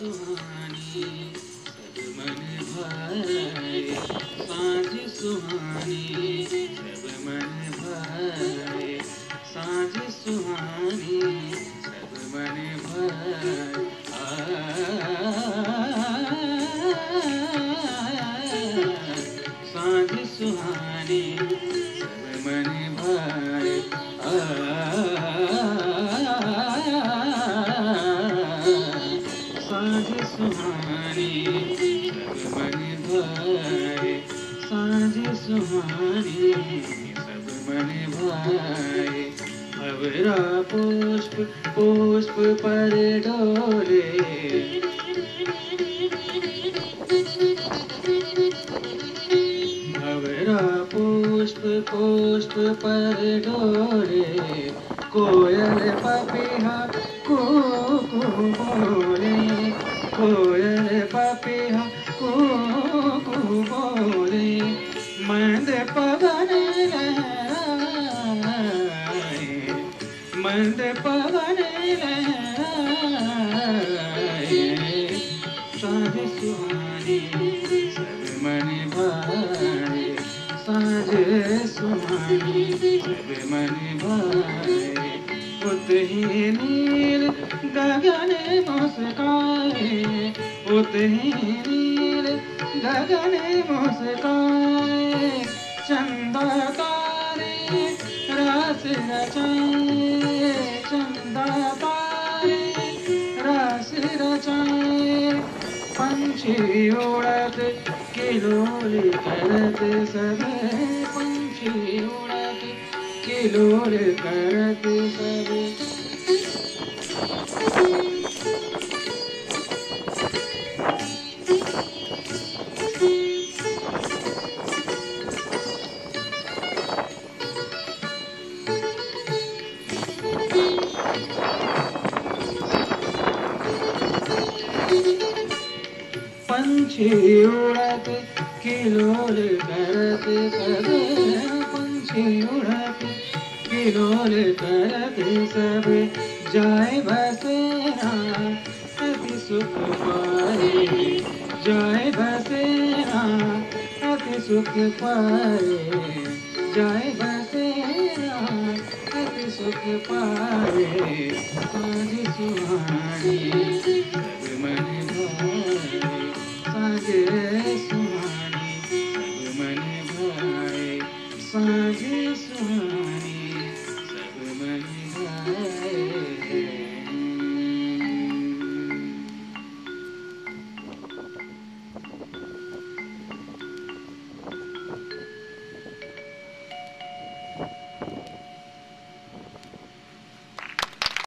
सुहानी मन भाए साँझ सुहानी सब मन भाए साँझ सुहानी सब मन भाई साँझ साँझ सुहानी, सब मन भाए। साँझ सुहानी, सब मन भाए। भवरा पुष्प पुष्प पर डोले। भवरा पुष्प पुष्प पर डोले। कोयल पपिहा, को मंद पवन साँझ सुहानी सब मन भाए साँझ सुहानी सब मन भाए नील गगन मुस्काए। उत ही नील गगन मुस्काए। चंदा तारे रास रचाए पंछी उड़त किलोल करत सब पंछी उड़त किलोल करत सब पंछी उड़त किलोल करत सब पंछी उड़त किलोल करत सब जाए बसेरा अति सुख पाए। जाए बसेरा अति सुख पाए। जाए बसेरा अति सुख पाए। साँझ सुहानी।